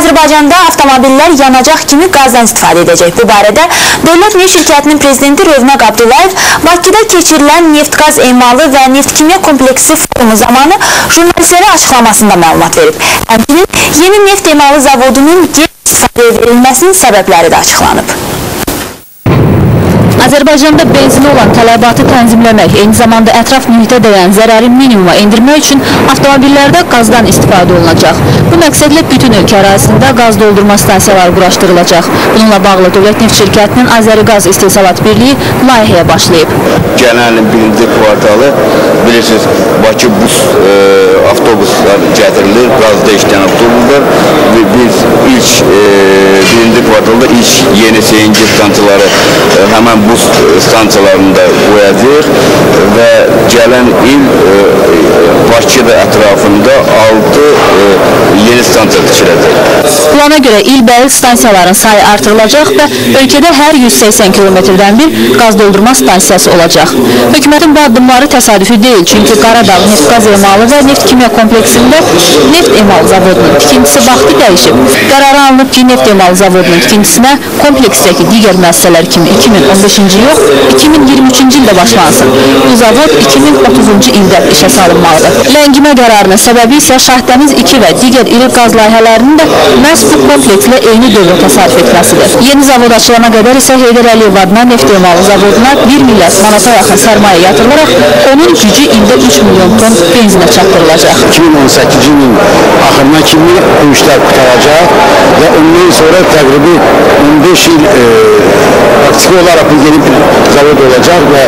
Azərbaycanda avtomobillər yanacaq kimi qazdan istifadə edəcək. Bu barədə Dövlət Neft Şirkətinin prezidenti Rövnaq Abdullayev Bakıda keçirilən neft-qaz emalı və neft-kimya kompleksi forumu zamanı jurnalistlərə açıqlamasında məlumat verib. Həmçinin yeni neft emalı zavodunun geri istifadəyə verilməsinin səbəbləri də açıqlanıb. Azərbaycanda benzinə olan tələbatı tənzimləmək, eyni zamanda ətraf mühitə dəyən zərəri minimuma endirmək üçün avtomobillərdə qazdan istifadə olunacaq. Bu məqsədlə bütün ölkə ərazisində qaz doldurma stansiyaları quraşdırılacaq. Bununla bağlı Dövlət Neft Şirkətinin Azəriqaz İstehsalat Birliyi layihəyə başlayıb. Gələn ilin birinci kvartalı bilirsiniz Bakı bus e, avtobuslar gətirilir, qazda işləyən avtobuslar. Ve Biz ilk e, birinci kvartalda ilk yeni CNG stansiyaları e, həmən bus stansiyalarında qoyacağıq və gələn il e, Bakı və ətrafında 6 yeni stansiya tikiləcək. Plana görə ilbəil stansiyaların sayı artırılacaq və ölkədə hər 180 kilometrdən bir qaz doldurma stansiyası olacaq. Hökumətin bu addımları təsadüfi deyil, çünki Qaradağ neft-qaz emalı və neft-kimya kompleksində neft emal zavodunun tikintisi vaxtı dəyişib. Qərara alınıb ki, neft emal zavodunun tikintisinə kompleksdəki digər müəssisələr kimi 2015-ci yox, 2023-cü ildə başlansın. Bu zavod 2030-cu ildə işə salınmalıdır. Ləngimə qərarının səbəbi isə Şahdəniz 2 və digər iri qaz layihələrinin də məhz bu komplekslə eyni dövrə təsadüf etməsidir. Yeni zavod açılana qədər isə Heydər Əliyev adına neft emalı zavoduna 1 milyard manata yaxın sərmayə yatırılaraq onun gücü ildə 3 milyon ton benzinə çatdırılacaq. 2018-ci ilin axırına kimi bu işlər qutaracaq və ondan sonra təqribi 15 il e, praktiki olaraq bu yeni bir zavod olacaq və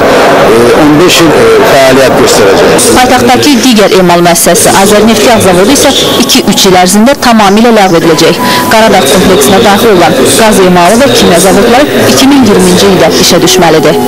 15 il e, fəaliyyət göstərəcək. Paytaxtdakı digər emal müəssisəsi Azərneftgaz zavodu isə 2-3 il ərzində tamamilə ləğv ediləcək. Qaradağ kompleksinə daxil olan qaz emalı və kimya zavodları 2020-ci ildə işə düşməlidir.